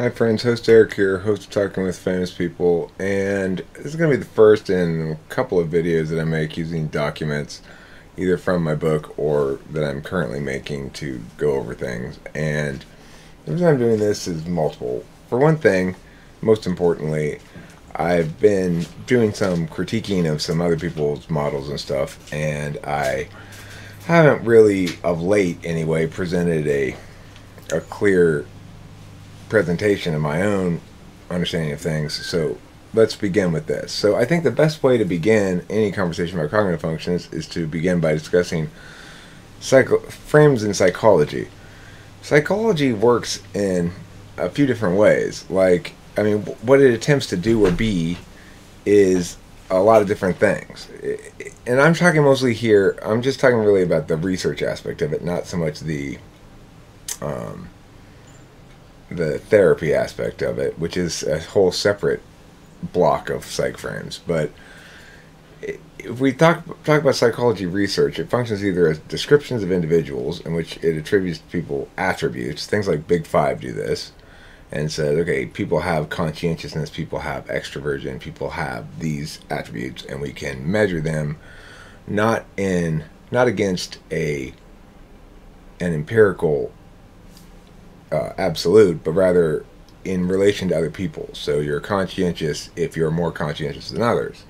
Hi friends, host Eric here, host of Talking with Famous People, and this is going to be the first in a couple of videos that I make using documents, either from my book or that I'm currently making to go over things. And the reason I'm doing this is multiple. For one thing, most importantly, I've been doing some critiquing of some other people's models and stuff, and I haven't really, of late anyway, presented a a clear presentation of my own understanding of things. So let's begin with this. So I think the best way to begin any conversation about cognitive functions is to begin by discussing psycho- frames in psychology. Psychology works in a few different ways. Like, I mean, what it attempts to do or be is a lot of different things. And I'm talking mostly here, I'm just talking really about the research aspect of it, not so much the um, the therapy aspect of it, which is a whole separate block of psych frames. But if we talk talk about psychology research, it functions either as descriptions of individuals in which it attributes to people attributes. Things like Big Five do this, and says, okay, people have conscientiousness, people have extroversion, people have these attributes, and we can measure them not in not against a an empirical uh, absolute, but rather in relation to other people. So you're conscientious if you're more conscientious than others.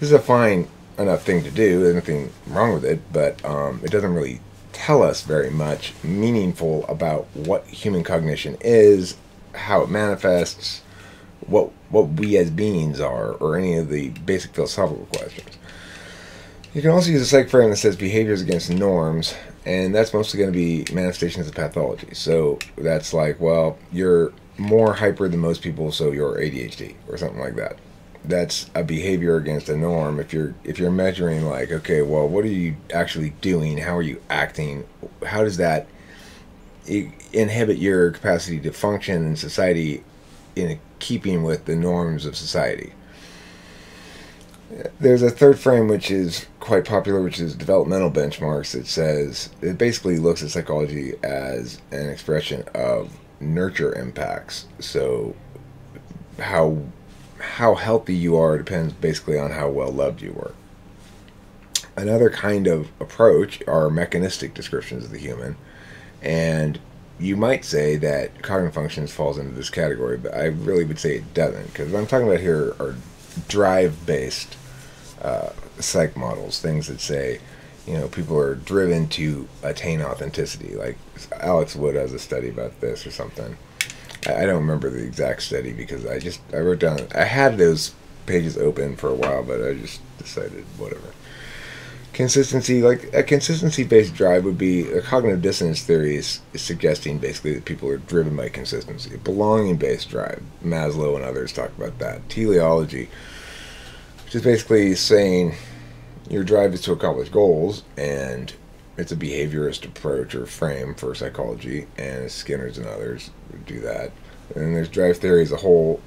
This is a fine enough thing to do. There's nothing wrong with it, but um, it doesn't really tell us very much meaningful about what human cognition is, how it manifests, what what we as beings are, or any of the basic philosophical questions. You can also use a psych frame that says behaviors against norms, and that's mostly going to be manifestations of pathology. So that's like, well, you're more hyper than most people, so you're ADHD or something like that. That's a behavior against a norm. If you're if you're measuring like, okay, well, what are you actually doing? How are you acting? How does that inhibit your capacity to function in society in keeping with the norms of society? There's a third frame which is quite popular, which is developmental benchmarks. It says it basically looks at psychology as an expression of nurture impacts. So how how healthy you are depends basically on how well loved you were. Another kind of approach are mechanistic descriptions of the human, and you might say that cognitive functions falls into this category, but I really would say it doesn't because what I'm talking about here are drive based uh, psych models, things that say, you know, people are driven to attain authenticity. Like Alex Wood has a study about this or something. I, I don't remember the exact study because I just I wrote down I had those pages open for a while, but I just decided whatever. Consistency, like a consistency-based drive, would be a cognitive dissonance theory is, is suggesting basically that people are driven by consistency. Belonging-based drive, Maslow and others talk about that. Teleology just basically saying your drive is to accomplish goals, and it's a behaviorist approach or frame for psychology, and Skinner's and others do that. And there's drive theory as a whole,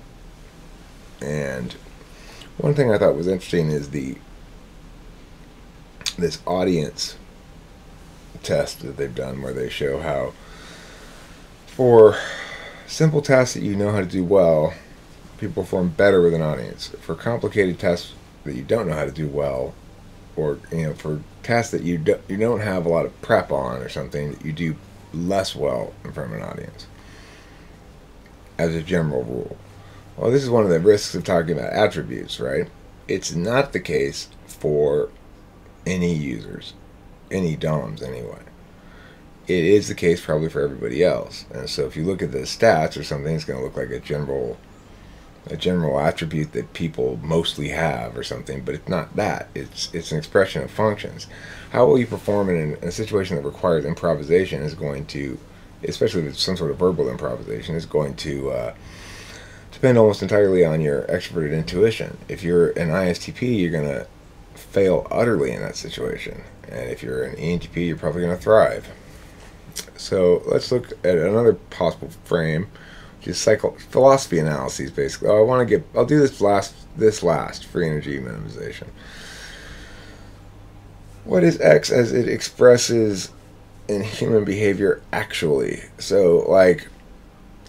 and one thing I thought was interesting is the this audience test that they've done where they show how for simple tasks that you know how to do well people perform better with an audience. For complicated tests that you don't know how to do well, or you know, for tests that you do, you don't have a lot of prep on or something, that you do less well in front of an audience. As a general rule. Well, this is one of the risks of talking about attributes, right? It's not the case for NE users, NE DOMs anyway. It is the case probably for everybody else. And so if you look at the stats or something, it's going to look like a general a general attribute that people mostly have or something, but it's not that. It's it's an expression of functions. How will you perform in, in a situation that requires improvisation is going to, especially if it's some sort of verbal improvisation, is going to uh, depend almost entirely on your extroverted intuition. If you're an ISTP, you're going to fail utterly in that situation, and if you're an ENTP, you're probably going to thrive. So let's look at another possible frame just psycho philosophy analyses basically. Oh, I want to get. I'll do this last. This last free energy minimization. What is X as it expresses in human behavior actually? So like,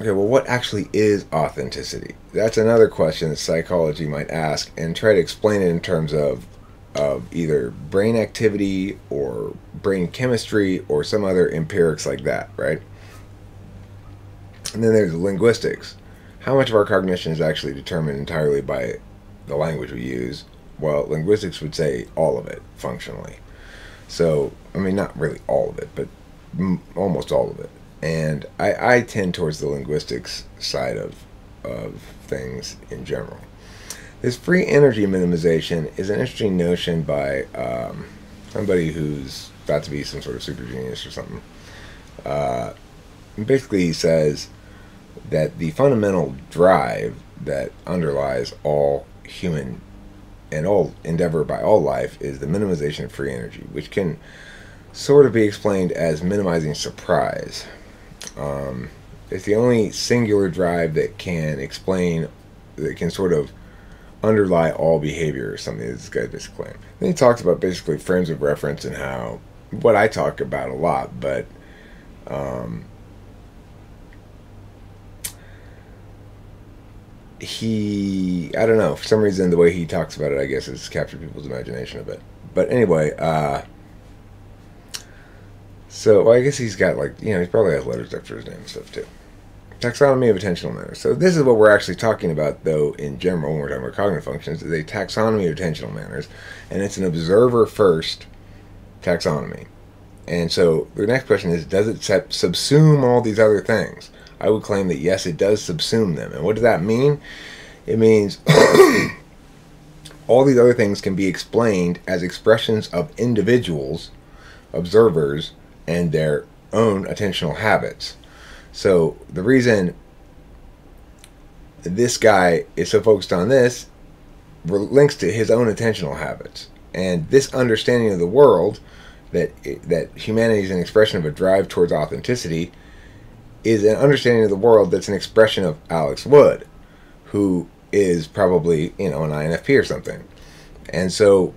Okay, well, what actually is authenticity? That's another question that psychology might ask and try to explain it in terms of of either brain activity or brain chemistry or some other empirics like that, right? And then there's linguistics. How much of our cognition is actually determined entirely by the language we use? Well, linguistics would say all of it functionally. So, I mean, not really all of it, but almost all of it. And I, I tend towards the linguistics side of, of things in general. This free energy minimization is an interesting notion by um, somebody who's about to be some sort of super genius or something. Uh, basically, he says that the fundamental drive that underlies all human and all endeavor by all life is the minimization of free energy, which can sort of be explained as minimizing surprise. Um, it's the only singular drive that can explain, that can sort of underlie all behavior or something this guy basically claimed. Then he talks about basically frames of reference and how what I talk about a lot, but um, he I don't know for some reason the way he talks about it I guess has captured people's imagination a bit. But anyway, uh, so well, I guess he's got like you know he's probably has letters after his name and stuff too. Taxonomy of attentional manners. So this is what we're actually talking about, though, in general when we're talking about cognitive functions, is a taxonomy of attentional manners, and it's an observer first taxonomy. And so the next question is, does it subsume all these other things? I would claim that yes, it does subsume them. And what does that mean? It means all these other things can be explained as expressions of individuals, observers, and their own attentional habits. So the reason this guy is so focused on this links to his own attentional habits and this understanding of the world that that humanity is an expression of a drive towards authenticity is an understanding of the world that's an expression of Alex Wood, who is probably you know an INFP or something, and so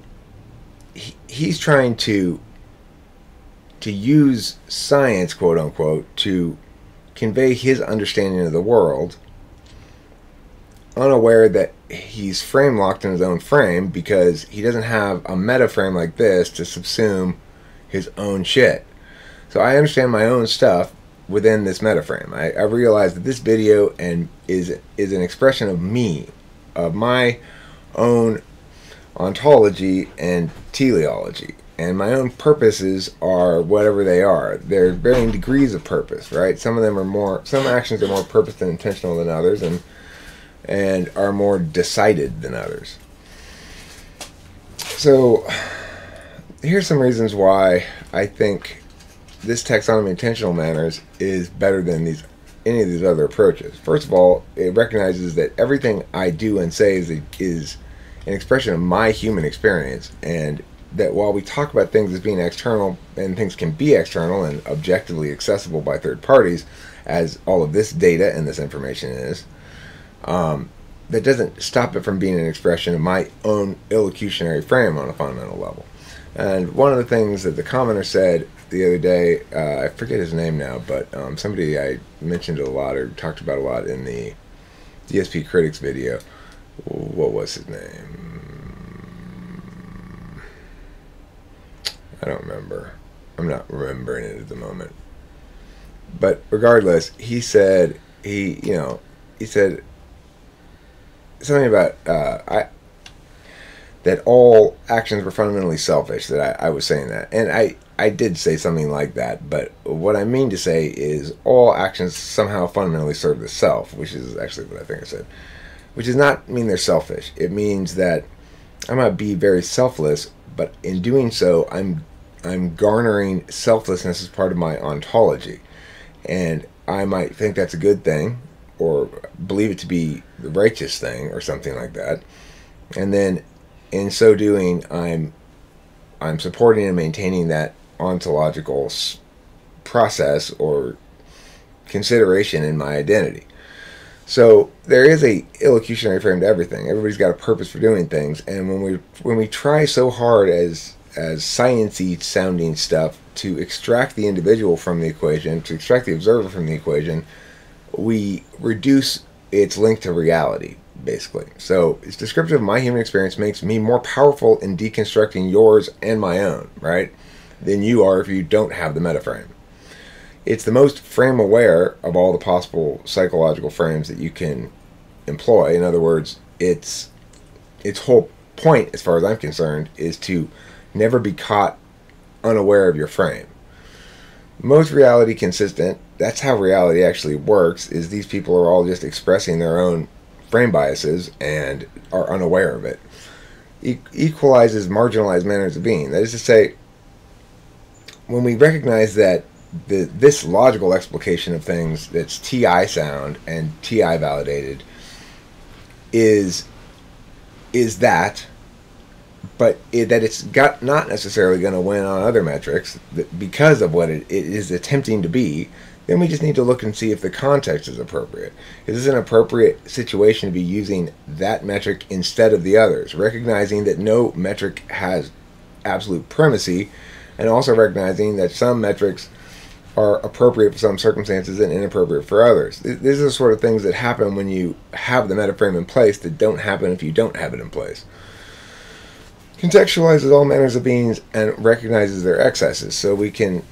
he, he's trying to to use science, quote unquote, to convey his understanding of the world, unaware that he's frame locked in his own frame because he doesn't have a meta frame like this to subsume his own shit. So I understand my own stuff within this meta frame. I, I realize that this video and is is an expression of me, of my own ontology and teleology and my own purposes are whatever they are. They're varying degrees of purpose, right? Some of them are more, some actions are more purpose and intentional than others, and and are more decided than others. So, here's some reasons why I think this taxonomy intentional manners is better than these any of these other approaches. First of all, it recognizes that everything I do and say is is an expression of my human experience, and that while we talk about things as being external and things can be external and objectively accessible by third parties, as all of this data and this information is, um, that doesn't stop it from being an expression of my own illocutionary frame on a fundamental level. And one of the things that the commenter said the other day, uh, I forget his name now, but um, somebody I mentioned a lot or talked about a lot in the DSP Critics video. What was his name? I don't remember. I'm not remembering it at the moment. But regardless, he said he, you know, he said something about uh, I that all actions were fundamentally selfish. That I, I was saying that, and I I did say something like that. But what I mean to say is all actions somehow fundamentally serve the self, which is actually what I think I said. Which does not mean they're selfish. It means that I might be very selfless, but in doing so, I'm I'm garnering selflessness as part of my ontology. And I might think that's a good thing or believe it to be the righteous thing or something like that. And then in so doing, I'm I'm supporting and maintaining that ontological process or consideration in my identity. So there is a illocutionary frame to everything. Everybody's got a purpose for doing things, and when we when we try so hard as as sciency sounding stuff to extract the individual from the equation, to extract the observer from the equation, we reduce its link to reality, basically. So it's descriptive of my human experience makes me more powerful in deconstructing yours and my own, right? Than you are if you don't have the metaframe. It's the most frame aware of all the possible psychological frames that you can employ. In other words, it's its whole point, as far as I'm concerned, is to never be caught unaware of your frame. Most reality consistent, that's how reality actually works, is these people are all just expressing their own frame biases and are unaware of it. E- equalizes marginalized manners of being. That is to say, when we recognize that the, this logical explication of things that's TI sound and TI validated is is that but it, that it's got not necessarily going to win on other metrics because of what it, it is attempting to be then we just need to look and see if the context is appropriate is this an appropriate situation to be using that metric instead of the others recognizing that no metric has absolute primacy and also recognizing that some metrics are appropriate for some circumstances and inappropriate for others. These are the sort of things that happen when you have the metaframe in place that don't happen if you don't have it in place. Contextualizes all manners of beings and recognizes their excesses. So we can,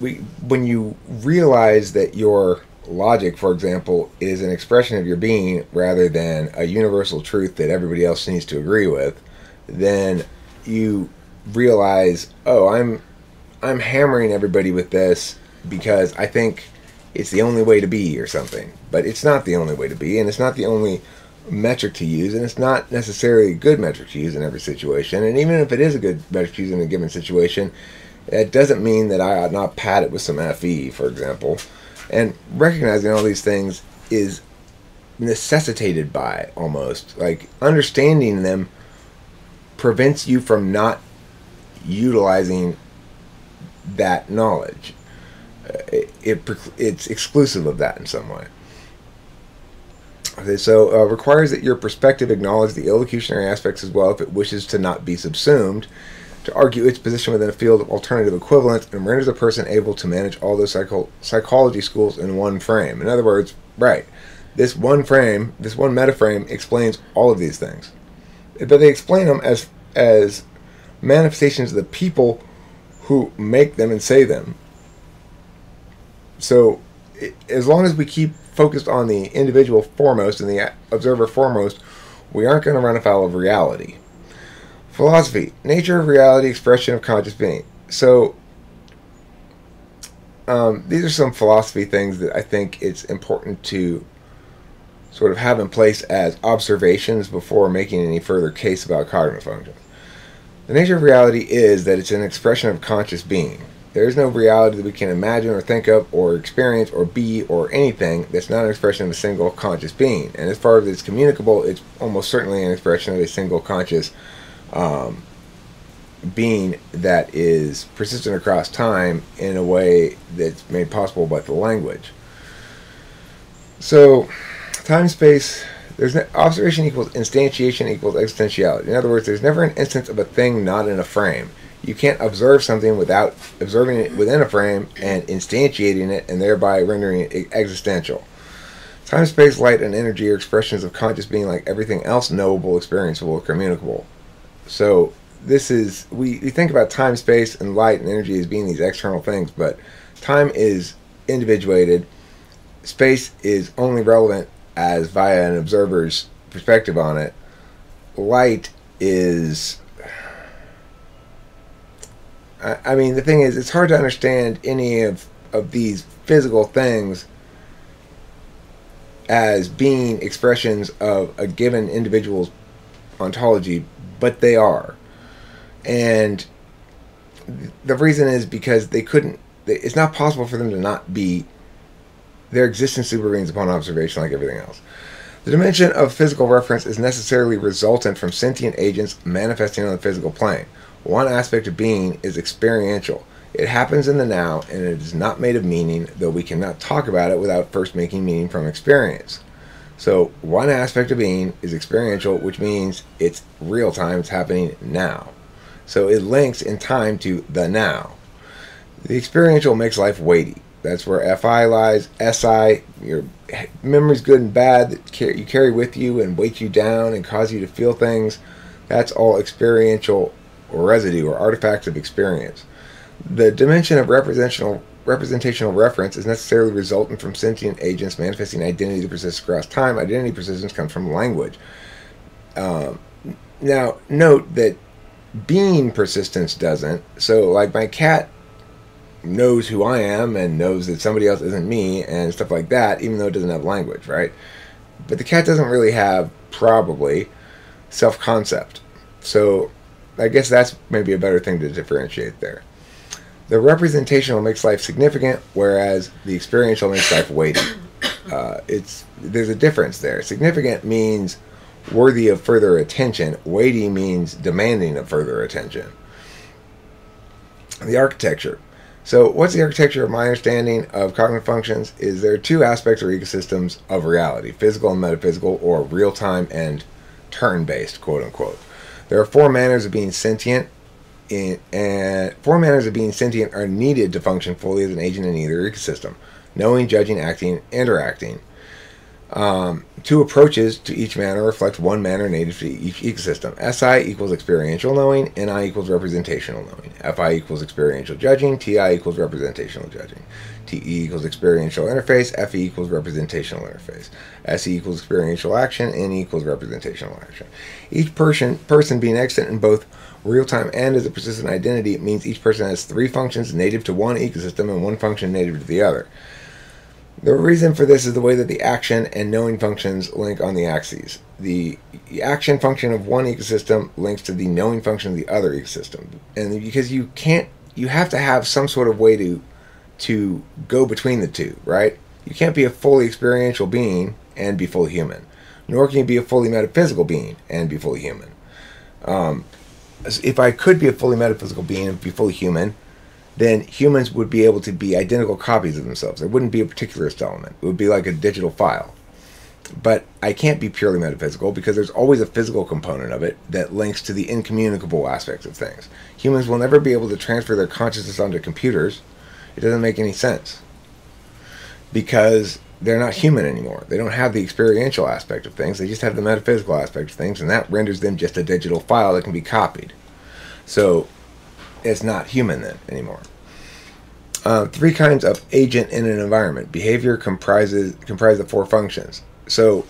we when you realize that your logic, for example, is an expression of your being rather than a universal truth that everybody else needs to agree with, then you realize, oh, I'm I'm hammering everybody with this because I think it's the only way to be or something. But it's not the only way to be, and it's not the only metric to use, and it's not necessarily a good metric to use in every situation. And even if it is a good metric to use in a given situation, it doesn't mean that I ought not pad it with some FE, for example. And recognizing all these things is necessitated by almost like understanding them prevents you from not utilizing that knowledge it, it, it's exclusive of that in some way. Okay, so uh, requires that your perspective acknowledge the illocutionary aspects as well if it wishes to not be subsumed, to argue its position within a field of alternative equivalence, and renders a person able to manage all those psycho- psychology schools in one frame. In other words, right, this one frame, this one meta frame explains all of these things, but they explain them as as manifestations of the people who make them and say them so, it, as long as we keep focused on the individual foremost and the observer foremost, we aren't going to run afoul of reality. Philosophy, nature of reality, expression of conscious being. So, um, these are some philosophy things that I think it's important to sort of have in place as observations before making any further case about cognitive function. The nature of reality is that it's an expression of conscious being. There is no reality that we can imagine or think of or experience or be or anything that's not an expression of a single conscious being. And as far as it's communicable, it's almost certainly an expression of a single conscious um, being that is persistent across time in a way that's made possible by the language. So, time space. There's no, observation equals instantiation equals existentiality. In other words, there's never an instance of a thing not in a frame you can't observe something without observing it within a frame and instantiating it and thereby rendering it existential. Time, space, light, and energy are expressions of conscious being like everything else knowable, experienceable, communicable. So this is we, we think about time, space, and light and energy as being these external things, but time is individuated. Space is only relevant as via an observer's perspective on it. Light is I, I mean, the thing is, it's hard to understand any of, of these physical things as being expressions of a given individual's ontology, but they are. And the reason is because they couldn't, it's not possible for them to not be, their existence supervenes upon observation like everything else. The dimension of physical reference is necessarily resultant from sentient agents manifesting on the physical plane. One aspect of being is experiential. It happens in the now and it is not made of meaning, though we cannot talk about it without first making meaning from experience. So, one aspect of being is experiential, which means it's real time, it's happening now. So, it links in time to the now. The experiential makes life weighty. That's where FI lies. SI, your memory's good and bad that you carry with you and weight you down and cause you to feel things. That's all experiential residue or artifacts of experience. The dimension of representational representational reference is necessarily resultant from sentient agents manifesting identity that persists across time. Identity persistence comes from language. Um, now, note that being persistence doesn't. So, like my cat knows who I am and knows that somebody else isn't me and stuff like that, even though it doesn't have language, right? But the cat doesn't really have probably self concept. So, I guess that's maybe a better thing to differentiate there. The representational makes life significant, whereas the experiential makes life weighty. Uh, it's there's a difference there. Significant means worthy of further attention. Weighty means demanding of further attention. The architecture. So, what's the architecture of my understanding of cognitive functions? Is there two aspects or ecosystems of reality: physical and metaphysical, or real-time and turn-based, quote unquote. There are four manners of being sentient, in, and four manners of being sentient are needed to function fully as an agent in either ecosystem: knowing, judging, acting, interacting. Um, two approaches to each manner reflect one manner native to each ecosystem. SI equals experiential knowing, NI equals representational knowing. FI equals experiential judging, TI equals representational judging. TE equals experiential interface, FE equals representational interface. SE equals experiential action, NE equals representational action. Each person, person being extant in both real time and as a persistent identity means each person has three functions native to one ecosystem and one function native to the other. The reason for this is the way that the action and knowing functions link on the axes. The action function of one ecosystem links to the knowing function of the other ecosystem. And because you can't you have to have some sort of way to to go between the two, right? You can't be a fully experiential being and be fully human. Nor can you be a fully metaphysical being and be fully human. Um, if I could be a fully metaphysical being and be fully human, then humans would be able to be identical copies of themselves. There wouldn't be a particularist element. It would be like a digital file. But I can't be purely metaphysical because there's always a physical component of it that links to the incommunicable aspects of things. Humans will never be able to transfer their consciousness onto computers. It doesn't make any sense. Because they're not human anymore. They don't have the experiential aspect of things. They just have the metaphysical aspect of things, and that renders them just a digital file that can be copied. So it's not human then anymore. Uh, three kinds of agent in an environment. Behavior comprises comprise of four functions. So,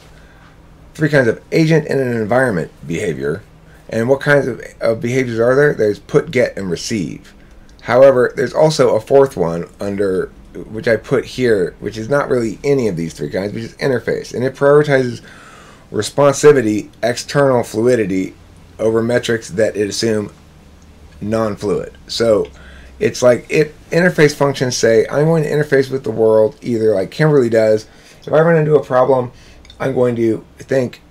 three kinds of agent in an environment behavior. And what kinds of, of behaviors are there? There's put, get, and receive. However, there's also a fourth one under which I put here, which is not really any of these three kinds, which is interface, and it prioritizes responsivity, external fluidity, over metrics that it assume non-fluid. So it's like it interface functions say I'm going to interface with the world either like Kimberly does. If I run into a problem, I'm going to think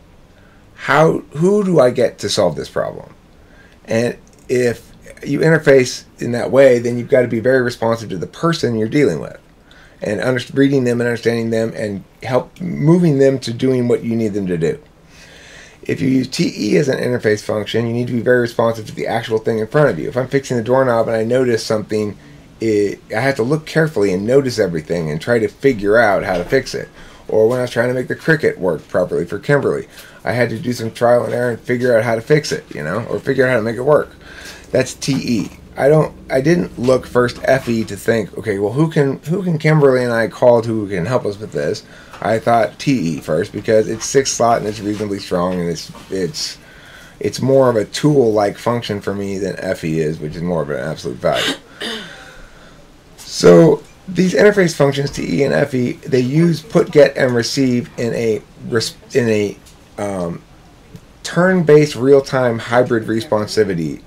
how who do I get to solve this problem? And if you interface in that way, then you've got to be very responsive to the person you're dealing with and under, reading them and understanding them and help moving them to doing what you need them to do. If you use TE as an interface function, you need to be very responsive to the actual thing in front of you. If I'm fixing the doorknob and I notice something, it, I have to look carefully and notice everything and try to figure out how to fix it. Or when I was trying to make the Cricut work properly for Kimberly, I had to do some trial and error and figure out how to fix it, you know, or figure out how to make it work. That's TE. I don't. I didn't look first FE to think, okay, well, who can who can Kimberly and I call to who can help us with this? I thought TE first because it's six slot and it's reasonably strong and it's it's it's more of a tool like function for me than FE is, which is more of an absolute value. So these interface functions TE and FE they use put get and receive in a in a um, turn-based real-time hybrid responsivity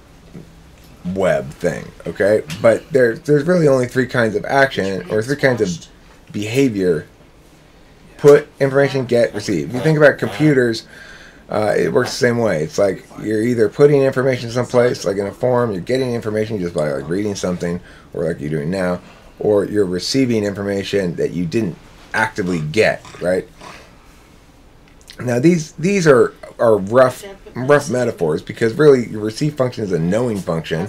web thing. Okay, but there there's really only three kinds of action or three kinds of behavior put information, get, receive. If you think about computers, uh, it works the same way. It's like you're either putting information someplace, like in a form, you're getting information just by like reading something, or like you're doing now, or you're receiving information that you didn't actively get, right? Now these these are are rough rough metaphors because really your receive function is a knowing function,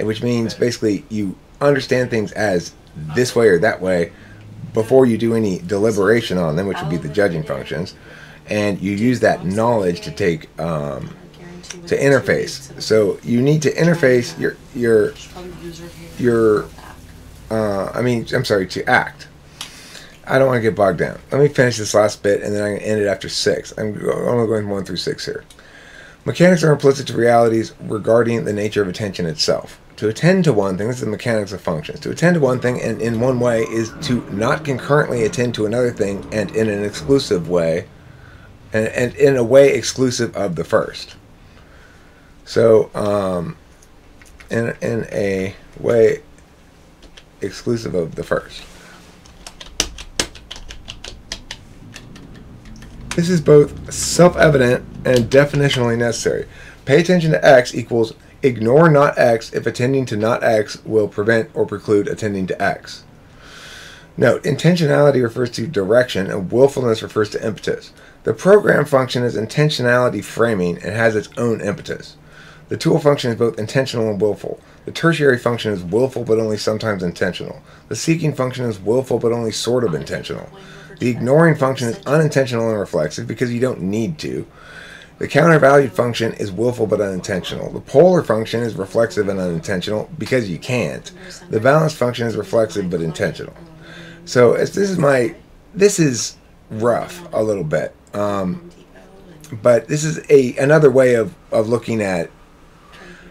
which means basically you understand things as this way or that way before you do any deliberation on them, which would be the judging functions, and you use that knowledge to take um, to interface. So you need to interface your your your. Uh, I mean, I'm sorry, to act. I don't want to get bogged down. Let me finish this last bit, and then I'm going to end it after six. I'm only going one through six here. Mechanics are implicit to realities regarding the nature of attention itself. To attend to one thing, this is the mechanics of functions. To attend to one thing and in one way is to not concurrently attend to another thing and in an exclusive way, and, and in a way exclusive of the first. So, um, in, in a way exclusive of the first. This is both self-evident and definitionally necessary. Pay attention to X equals Ignore not X if attending to not X will prevent or preclude attending to X. Note, intentionality refers to direction and willfulness refers to impetus. The program function is intentionality framing and has its own impetus. The tool function is both intentional and willful. The tertiary function is willful but only sometimes intentional. The seeking function is willful but only sort of intentional. The ignoring function is unintentional and reflexive because you don't need to. The countervalued function is willful but unintentional. The polar function is reflexive and unintentional because you can't. The balanced function is reflexive but intentional. So as this is my, this is rough a little bit, um, but this is a another way of, of looking at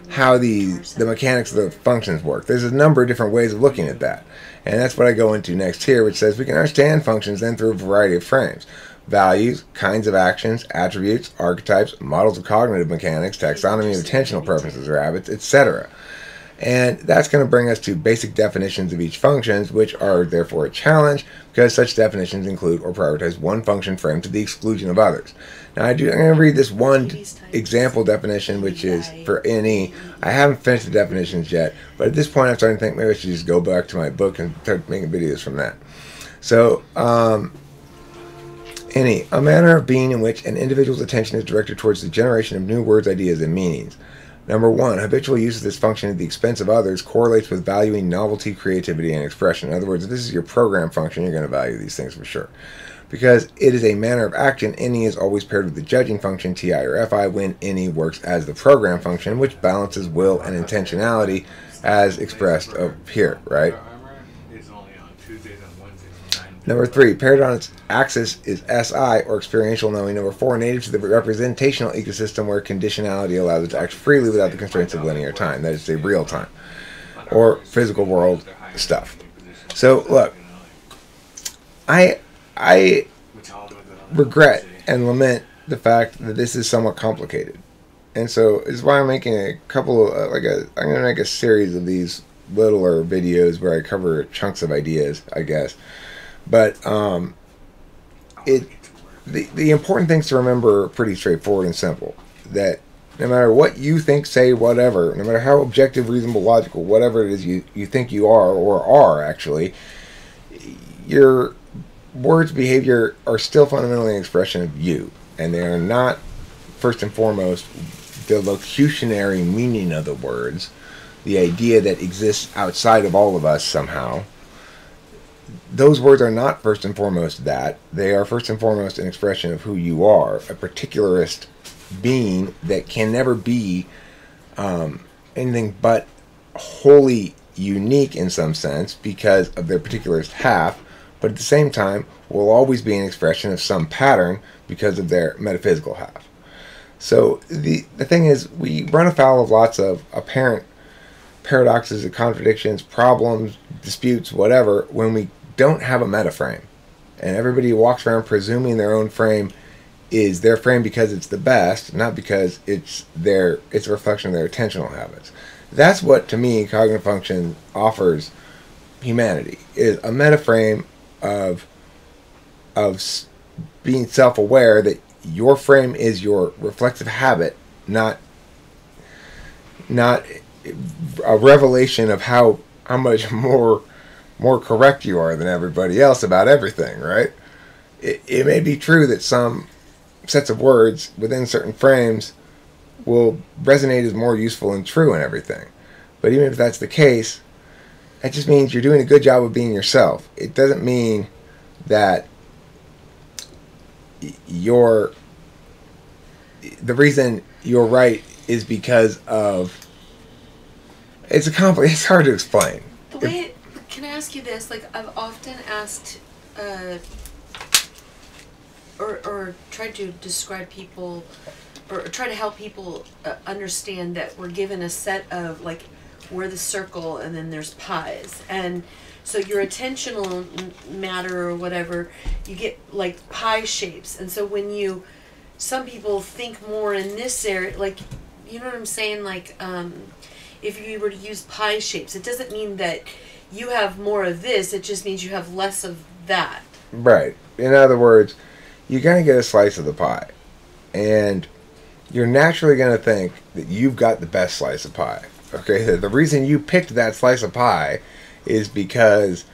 how the the mechanics of the functions work. There's a number of different ways of looking at that, and that's what I go into next here, which says we can understand functions then through a variety of frames values, kinds of actions, attributes, archetypes, models of cognitive mechanics, taxonomy of attentional preferences or habits, etc. And that's going to bring us to basic definitions of each functions, which are therefore a challenge because such definitions include or prioritize one function frame to the exclusion of others. Now I do, I'm going to read this one example definition, which is for NE. I haven't finished the definitions yet, but at this point I'm starting to think maybe I should just go back to my book and start making videos from that. So, um, NE, a manner of being in which an individual's attention is directed towards the generation of new words, ideas, and meanings. Number one, habitual use of this function at the expense of others correlates with valuing novelty, creativity, and expression. In other words, if this is your program function, you're going to value these things for sure. Because it is a manner of action, NE is always paired with the judging function, ti or fi, when NE works as the program function, which balances will and intentionality as expressed up here, right? Number three, its axis is SI, or experiential knowing. Number four, native to the representational ecosystem where conditionality allows it to act freely without the constraints of linear time. That is, a real time, or physical world stuff. So, look, I, I regret and lament the fact that this is somewhat complicated. And so, is why I'm making a couple of, uh, like a, I'm going to make a series of these littler videos where I cover chunks of ideas, I guess. But um, it the the important things to remember are pretty straightforward and simple. That no matter what you think, say, whatever, no matter how objective, reasonable, logical, whatever it is you, you think you are or are actually, your words, behavior are still fundamentally an expression of you. And they are not, first and foremost, the locutionary meaning of the words, the idea that exists outside of all of us somehow those words are not first and foremost that. They are first and foremost an expression of who you are, a particularist being that can never be um, anything but wholly unique in some sense because of their particularist half, but at the same time will always be an expression of some pattern because of their metaphysical half. So the the thing is, we run afoul of lots of apparent paradoxes and contradictions, problems, disputes, whatever, when we don't have a meta frame. And everybody walks around presuming their own frame is their frame because it's the best, not because it's their it's a reflection of their attentional habits. That's what to me cognitive function offers humanity is a meta frame of of being self-aware that your frame is your reflexive habit, not not a revelation of how how much more more correct you are than everybody else about everything, right? It, it may be true that some sets of words within certain frames will resonate as more useful and true and everything. But even if that's the case, That just means you're doing a good job of being yourself. It doesn't mean that you're the reason you're right is because of it's a complex it's hard to explain The way, can I ask you this? Like, I've often asked, uh, or or tried to describe people, or try to help people uh, understand that we're given a set of like, we're the circle, and then there's pies, and so your attentional matter or whatever, you get like pie shapes, and so when you, some people think more in this area, like, you know what I'm saying, like, um, if you were to use pie shapes, it doesn't mean that you have more of this, it just means you have less of that. right. In other words you're going to get a slice of the pie. And you're naturally going to think that you've got the best slice of pie okay? The, reason you picked that slice of pie is because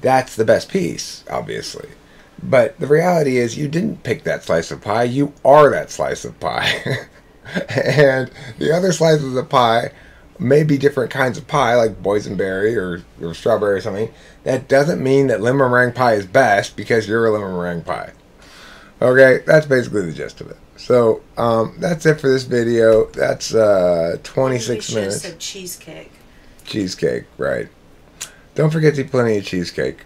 that's the best piece obviously. But the reality is you didn't pick that slice of pie. You are that slice of pie. And the other slices of pie may be different kinds of pie, like boysenberry or, or strawberry or something. That doesn't mean that lemon meringue pie is best because you're a lemon meringue pie. Okay, that's basically the gist of it. So um, that's it for this video. That's uh, 26 we should minutes. have said cheesecake. Cheesecake, right. Don't forget to eat plenty of cheesecake.